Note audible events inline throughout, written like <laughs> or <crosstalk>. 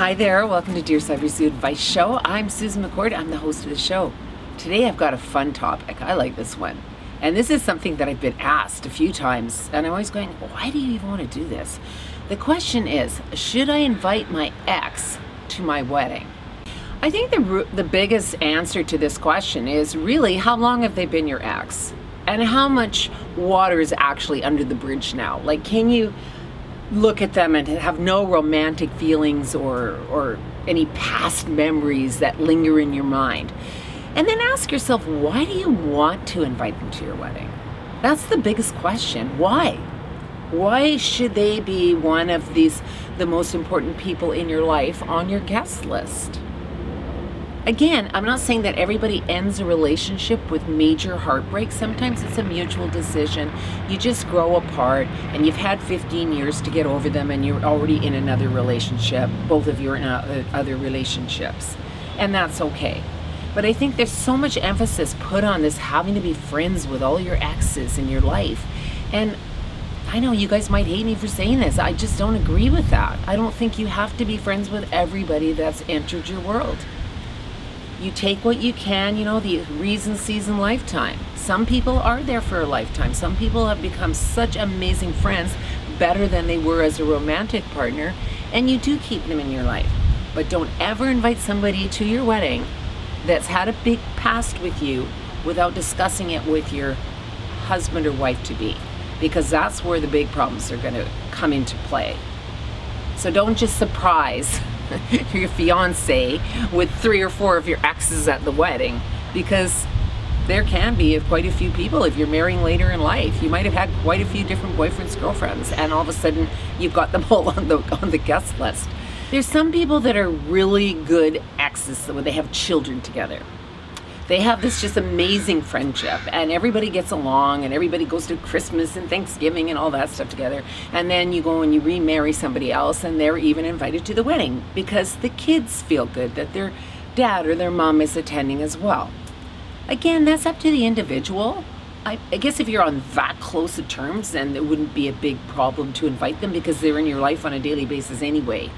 Hi there, welcome to Dear Sybersue Advice Show. I'm Susan McCord, I'm the host of the show. Today I've got a fun topic. I like this one. And this is something that I've been asked a few times, and I'm always going, why do you even want to do this? The question is, should I invite my ex to my wedding? I think the, the biggest answer to this question is really how long have they been your ex? And how much water is actually under the bridge now? Like, can you look at them and have no romantic feelings or, or any past memories that linger in your mind? And then ask yourself, why do you want to invite them to your wedding? That's the biggest question. Why? Why should they be one of these the most important people in your life on your guest list? Again, I'm not saying that everybody ends a relationship with major heartbreak. Sometimes it's a mutual decision. You just grow apart and you've had 15 years to get over them and you're already in another relationship. Both of you are in uh, other relationships. And that's okay. But I think there's so much emphasis put on this having to be friends with all your exes in your life. And I know you guys might hate me for saying this. I just don't agree with that. I don't think you have to be friends with everybody that's entered your world. You take what you can, you know, the reason, season, lifetime. Some people are there for a lifetime. Some people have become such amazing friends, better than they were as a romantic partner, and you do keep them in your life. But don't ever invite somebody to your wedding that's had a big past with you without discussing it with your husband or wife to be because that's where the big problems are going to come into play. So don't just surprise <laughs> your fiance with three or four of your exes at the wedding because there can be quite a few people if you're marrying later in life. You might have had quite a few different boyfriends, girlfriends, and all of a sudden you've got them <laughs> all on the on the guest list. There's some people that are really good exes when they have children together. They have this just amazing friendship and everybody gets along and everybody goes to Christmas and Thanksgiving and all that stuff together. And then you go and you remarry somebody else and they're even invited to the wedding because the kids feel good that their dad or their mom is attending as well. Again, that's up to the individual. I, I, guess if you're on that close of terms, then it wouldn't be a big problem to invite them because they're in your life on a daily basis anyway.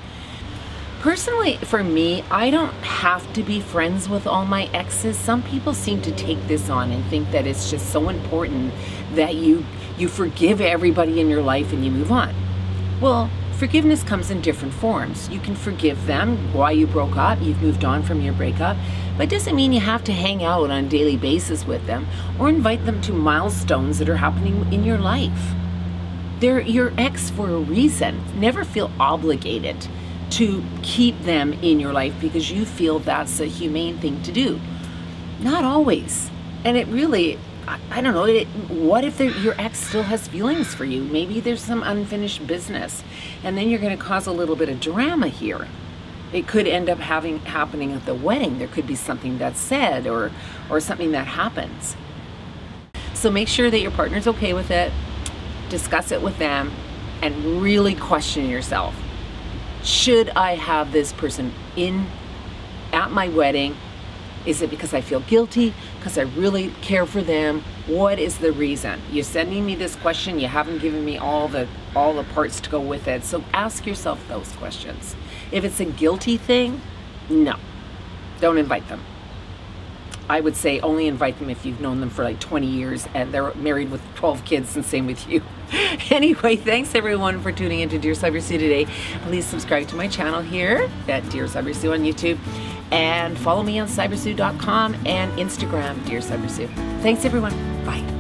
Personally, for me, I don't have to be friends with all my exes. Some people seem to take this on and think that it's just so important that you you forgive everybody in your life and you move on. Well, forgiveness comes in different forms. You can forgive them why you broke up, you've moved on from your breakup, but it doesn't mean you have to hang out on a daily basis with them or invite them to milestones that are happening in your life. They're your ex for a reason. Never feel obligated to keep them in your life because you feel that's a humane thing to do. Not always. And it really, I, I don't know, it, what if your ex still has feelings for you? Maybe there's some unfinished business and then you're going to cause a little bit of drama here. It could end up having happening at the wedding. There could be something that's said or, or something that happens. So make sure that your partner's okay with it, discuss it with them, and really question yourself should I have this person in at my wedding? Is it because I feel guilty? Because I really care for them? What is the reason? You're sending me this question, you haven't given me all the all the parts to go with it. So ask yourself those questions. If it's a guilty thing, no. Don't invite them. I would say only invite them if you've known them for like 20 years and they're married with 12 kids and same with you. <laughs> anyway, thanks everyone for tuning in to Dear Sybersue today. Please subscribe to my channel here at Dear Sybersue on YouTube and follow me on sybersue.com and Instagram, Dear Sybersue. Thanks everyone. Bye.